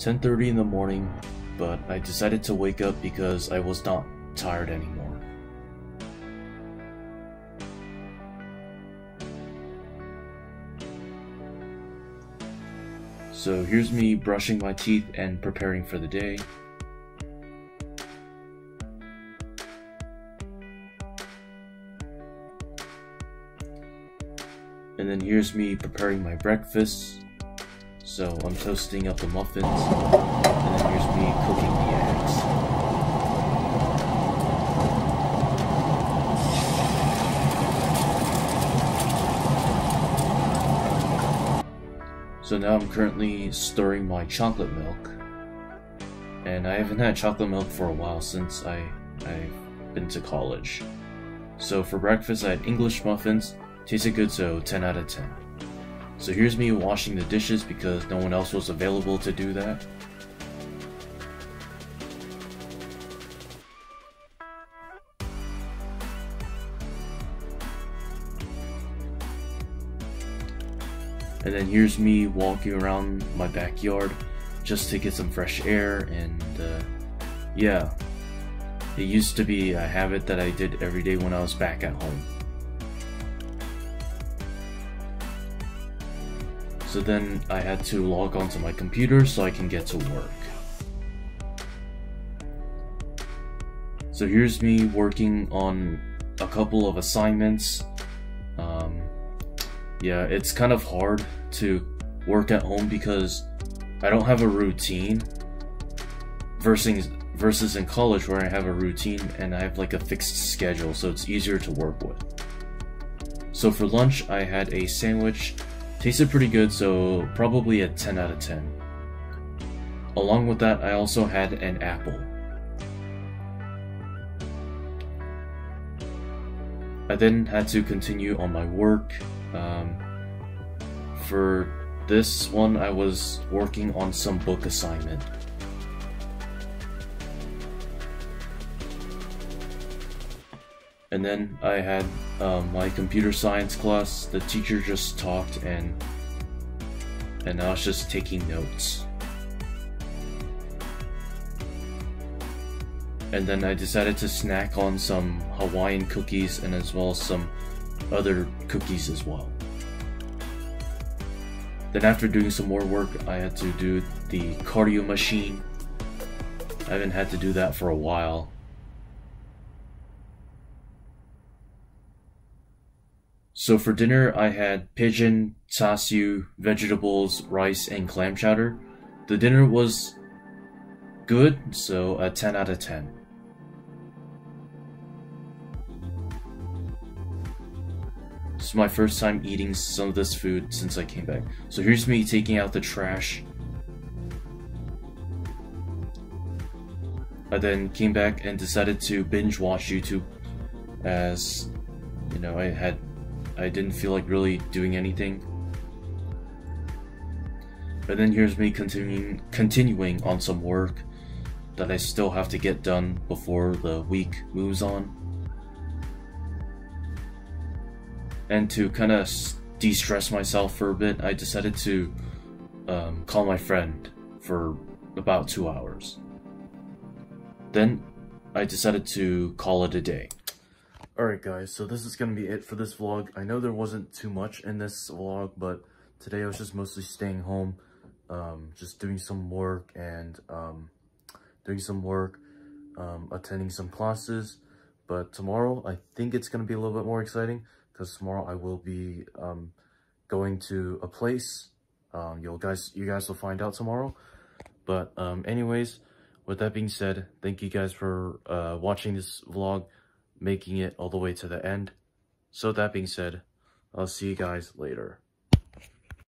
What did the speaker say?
10.30 in the morning, but I decided to wake up because I was not tired anymore. So here's me brushing my teeth and preparing for the day. And then here's me preparing my breakfast. So I'm toasting up the muffins, and then here's me cooking the eggs. So now I'm currently stirring my chocolate milk. And I haven't had chocolate milk for a while since I, I've been to college. So for breakfast I had English muffins, tasted good so 10 out of 10. So here's me washing the dishes because no one else was available to do that. And then here's me walking around my backyard just to get some fresh air and uh, yeah. It used to be a habit that I did every day when I was back at home. So then I had to log onto my computer so I can get to work. So here's me working on a couple of assignments. Um, yeah, it's kind of hard to work at home because I don't have a routine versus versus in college where I have a routine and I have like a fixed schedule so it's easier to work with. So for lunch I had a sandwich Tasted pretty good, so probably a 10 out of 10. Along with that, I also had an apple. I then had to continue on my work. Um, for this one, I was working on some book assignment. And then I had um, my computer science class. The teacher just talked and and I was just taking notes. And then I decided to snack on some Hawaiian cookies and as well as some other cookies as well. Then after doing some more work, I had to do the cardio machine. I haven't had to do that for a while. So for dinner, I had pigeon, chashu, vegetables, rice, and clam chowder. The dinner was good, so a 10 out of 10. This is my first time eating some of this food since I came back. So here's me taking out the trash. I then came back and decided to binge watch YouTube as, you know, I had I didn't feel like really doing anything. But then here's me continuing continuing on some work that I still have to get done before the week moves on. And to kind of de-stress myself for a bit, I decided to um, call my friend for about two hours. Then I decided to call it a day. Alright guys, so this is going to be it for this vlog. I know there wasn't too much in this vlog, but today I was just mostly staying home, um, just doing some work and um, doing some work, um, attending some classes. But tomorrow, I think it's going to be a little bit more exciting because tomorrow I will be um, going to a place. Um, you guys, you guys will find out tomorrow. But um, anyways, with that being said, thank you guys for uh, watching this vlog making it all the way to the end. So that being said, I'll see you guys later.